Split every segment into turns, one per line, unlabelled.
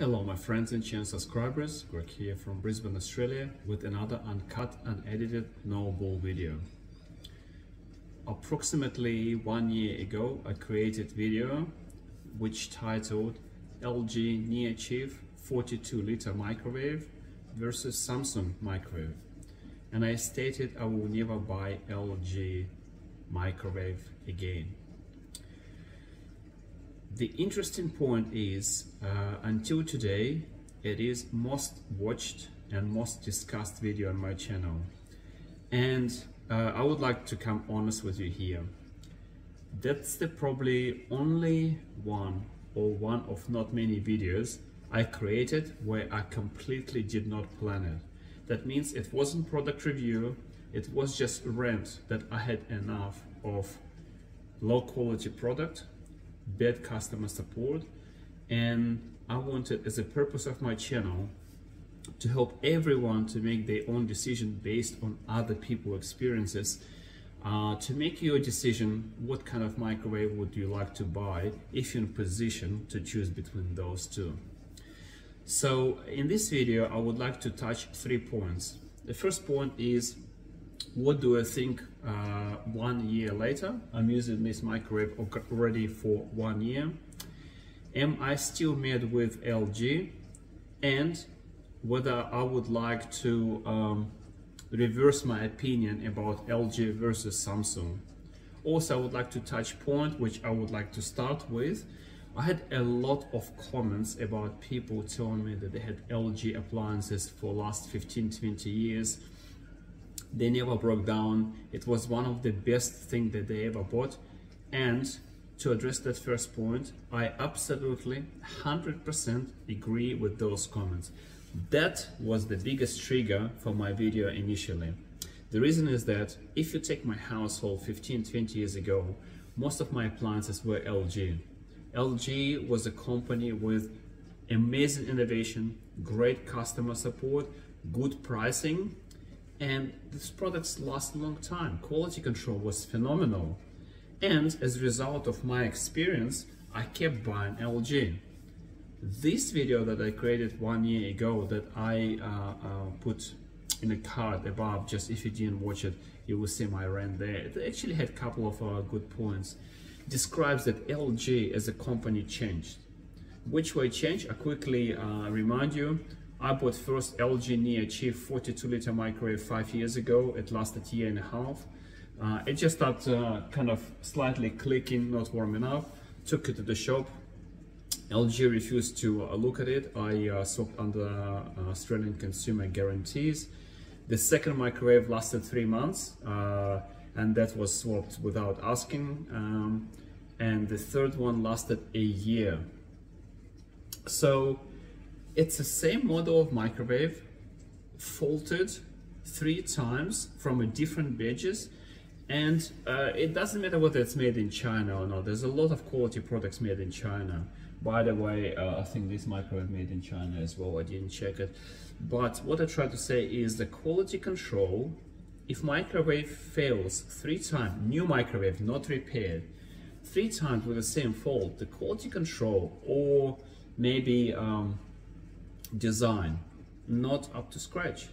Hello my friends and channel subscribers, Greg here from Brisbane, Australia with another uncut, unedited, no ball video. Approximately one year ago I created video which titled LG NeoChef 42 liter microwave versus Samsung microwave and I stated I will never buy LG microwave again. The interesting point is, uh, until today, it is most watched and most discussed video on my channel. And uh, I would like to come honest with you here. That's the probably only one or one of not many videos I created where I completely did not plan it. That means it wasn't product review, it was just rant that I had enough of low quality product bad customer support. And I wanted as a purpose of my channel to help everyone to make their own decision based on other people experiences. Uh, to make your decision what kind of microwave would you like to buy if you're in position to choose between those two? So in this video I would like to touch three points. The first point is what do I think uh, one year later? I'm using this microwave already for one year. Am I still mad with LG? And whether I would like to um, reverse my opinion about LG versus Samsung. Also, I would like to touch point which I would like to start with. I had a lot of comments about people telling me that they had LG appliances for last 15-20 years they never broke down. It was one of the best thing that they ever bought. And to address that first point i absolutely 100% agree with those comments. That was the biggest trigger for my video initially. The reason is that if you take my household 15 20 years ago most of my appliances were lg lg was a company with amazing innovation great customer support good pricing and these products last a long time. Quality control was phenomenal. And as a result of my experience, I kept buying LG. This video that I created one year ago that I uh, uh, put in a card above, just if you didn't watch it, you will see my rant there. It actually had a couple of uh, good points. Describes that LG as a company changed. Which way changed? I quickly uh, remind you, I bought first LG NeoChef 42 liter microwave five years ago. It lasted a year and a half. Uh, it just started uh, kind of slightly clicking, not warm enough. Took it to the shop. LG refused to uh, look at it. I uh, swapped under uh, Australian consumer guarantees. The second microwave lasted three months uh, and that was swapped without asking. Um, and the third one lasted a year. So it's the same model of microwave folded three times from a different badges and uh, it doesn't matter whether it's made in China or not. There's a lot of quality products made in China. By the way, uh, I think this microwave made in China as well. I didn't check it. But what I try to say is the quality control, if microwave fails three times, new microwave, not repaired, three times with the same fault, the quality control or maybe um, design not up to scratch.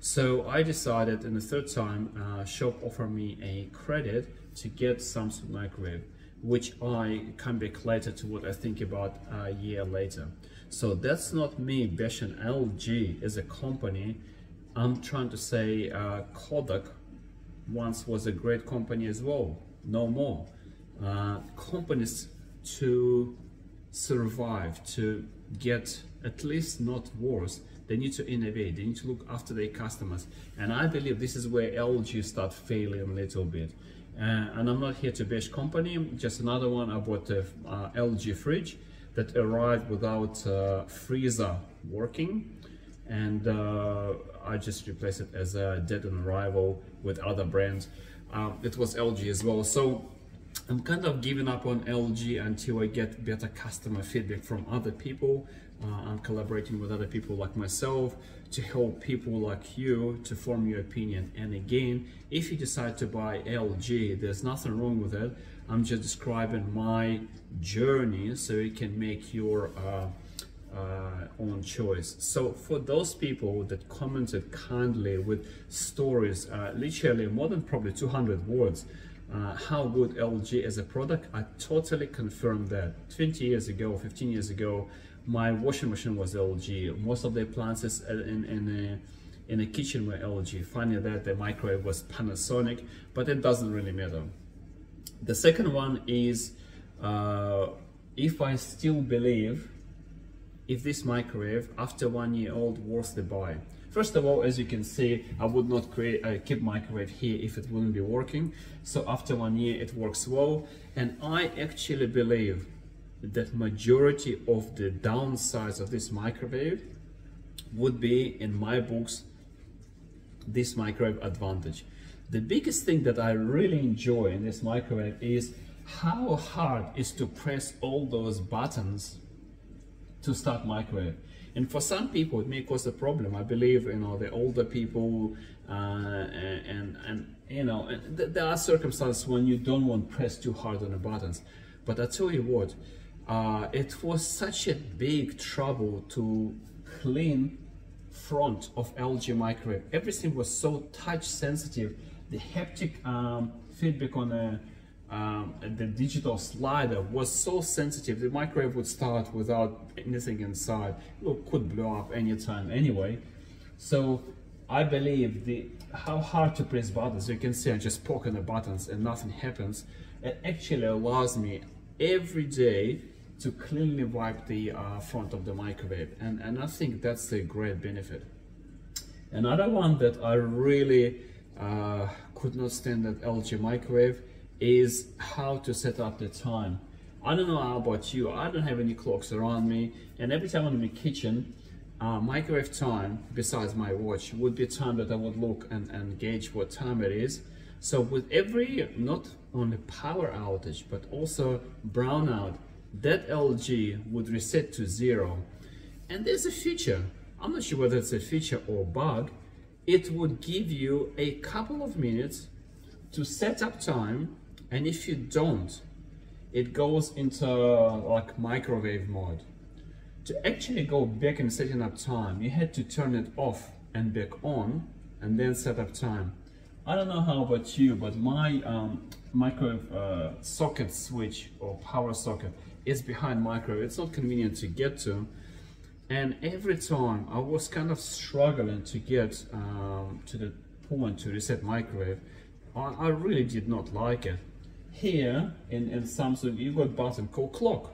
So I decided in the third time, uh, shop offered me a credit to get Samsung microwave, which I come back later to what I think about a year later. So that's not me bashing LG as a company. I'm trying to say uh, Kodak once was a great company as well, no more. Uh, companies to survive, to get at least not worse, they need to innovate, they need to look after their customers. And I believe this is where LG start failing a little bit. Uh, and I'm not here to bash company, just another one. I bought a uh, LG fridge that arrived without uh, freezer working. And uh, I just replaced it as a dead on arrival with other brands. Uh, it was LG as well. So I'm kind of giving up on LG until I get better customer feedback from other people. Uh, I'm collaborating with other people like myself to help people like you to form your opinion. And again, if you decide to buy LG, there's nothing wrong with it. I'm just describing my journey so you can make your uh, uh, own choice. So for those people that commented kindly with stories, uh, literally more than probably 200 words, uh, how good LG is a product, I totally confirm that. 20 years ago, 15 years ago, my washing machine was LG. Most of the appliances in, in a, in a kitchen were LG. Funny that the microwave was Panasonic, but it doesn't really matter. The second one is uh, if I still believe if this microwave after one year old worth the buy. First of all, as you can see, I would not create, uh, keep microwave here if it wouldn't be working. So after one year, it works well. And I actually believe that majority of the downsides of this microwave would be, in my books, this microwave advantage. The biggest thing that I really enjoy in this microwave is how hard is to press all those buttons to start microwave. And for some people, it may cause a problem. I believe, you know, the older people, uh, and, and, you know, and th there are circumstances when you don't want to press too hard on the buttons. But I tell you what, uh, it was such a big trouble to clean front of LG microwave. Everything was so touch sensitive. The haptic um, feedback on the um, the digital slider was so sensitive. The microwave would start without anything inside. It could blow up anytime anyway. So I believe the how hard to press buttons. You can see I just poke on the buttons and nothing happens. It actually allows me every day to cleanly wipe the uh, front of the microwave and, and I think that's a great benefit. Another one that I really uh, could not stand that LG microwave is how to set up the time. I don't know how about you, I don't have any clocks around me and every time I'm in the kitchen, uh, microwave time, besides my watch, would be time that I would look and, and gauge what time it is. So with every, not only power outage, but also brownout, that LG would reset to zero. And there's a feature, I'm not sure whether it's a feature or bug, it would give you a couple of minutes to set up time, and if you don't, it goes into like microwave mode. To actually go back and setting up time, you had to turn it off and back on, and then set up time. I don't know how about you, but my um, microwave uh, socket switch or power socket is behind microwave. It's not convenient to get to. And every time I was kind of struggling to get um, to the point to reset microwave, I, I, really did not like it. Here in, in Samsung, you got button called clock.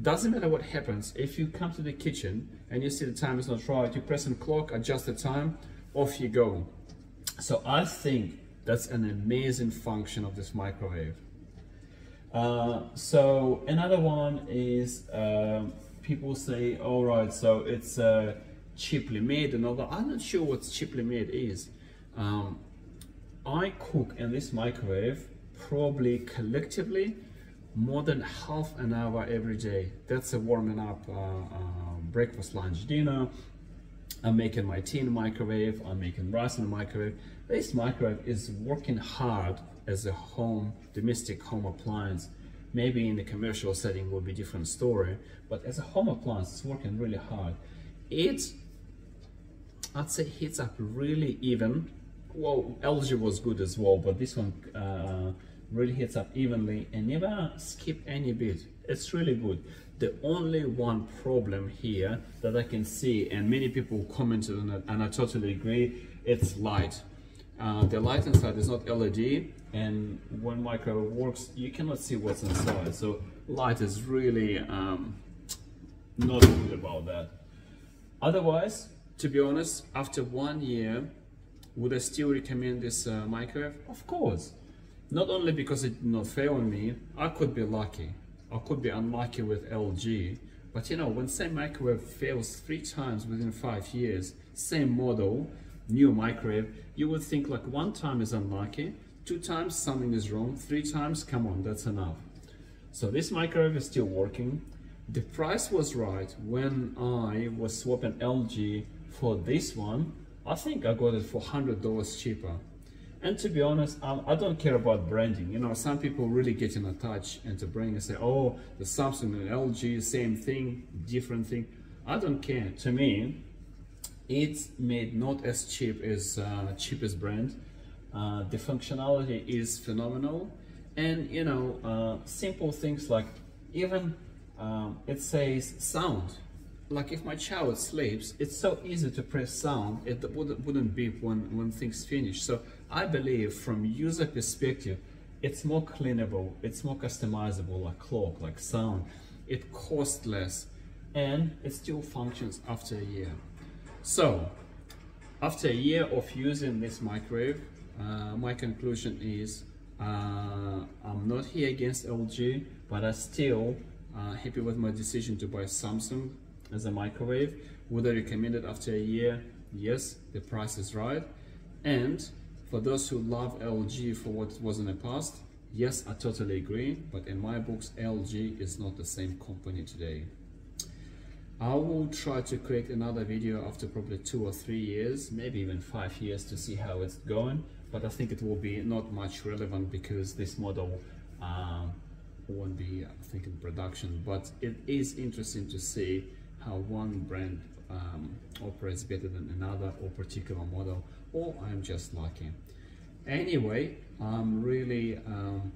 Doesn't matter what happens, if you come to the kitchen and you see the time is not right, you press on clock, adjust the time, off you go. So I think that's an amazing function of this microwave. Uh, so another one is uh, people say, all right, so it's uh, cheaply made and all that. I'm not sure what cheaply made is. Um, I cook in this microwave probably collectively more than half an hour every day. That's a warming up uh, uh, breakfast, lunch, dinner. I'm making my tea in the microwave. I'm making rice in the microwave. This microwave is working hard as a home, domestic home appliance. Maybe in the commercial setting will be different story, but as a home appliance, it's working really hard. It, I'd say heats up really even. Well, LG was good as well, but this one uh, really hits up evenly and never skip any bit. It's really good. The only one problem here that I can see, and many people commented on it, and I totally agree, it's light. Uh, the light inside is not LED and when micro works you cannot see what's inside so light is really um, not good about that otherwise to be honest after one year would I still recommend this uh, microwave? Of course not only because it did not fail on me I could be lucky I could be unlucky with LG but you know when same microwave fails three times within five years same model new microwave, you would think like one time is unlucky, two times something is wrong, three times, come on, that's enough. So this microwave is still working. The price was right when I was swapping LG for this one. I think I got it for $100 cheaper. And to be honest, I don't care about branding. You know, some people really get in a touch and to bring and say, oh, the Samsung and LG, same thing, different thing. I don't care. To me, it's made not as cheap as uh, cheapest brand. Uh, the functionality is phenomenal, and you know, uh, simple things like even um, it says sound. Like if my child sleeps, it's so easy to press sound. It wouldn't, wouldn't beep when when things finish. So I believe, from user perspective, it's more cleanable, it's more customizable, like clock, like sound. It costs less, and it still functions after a year. So, after a year of using this microwave, uh, my conclusion is uh, I'm not here against LG, but I still uh, happy with my decision to buy Samsung as a microwave. Would I recommend it after a year? Yes, the price is right. And for those who love LG for what was in the past, yes, I totally agree. But in my books, LG is not the same company today. I will try to create another video after probably two or three years, maybe even five years to see how it's going. But I think it will be not much relevant because this model uh, won't be, I think, in production. But it is interesting to see how one brand um, operates better than another or particular model, or I'm just lucky. Anyway, I'm really um,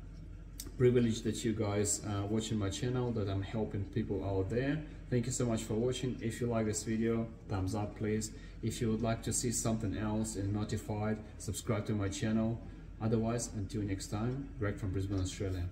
privileged that you guys are watching my channel, that I'm helping people out there. Thank you so much for watching. If you like this video, thumbs up please. If you would like to see something else and notified, subscribe to my channel. Otherwise, until next time, Greg from Brisbane, Australia.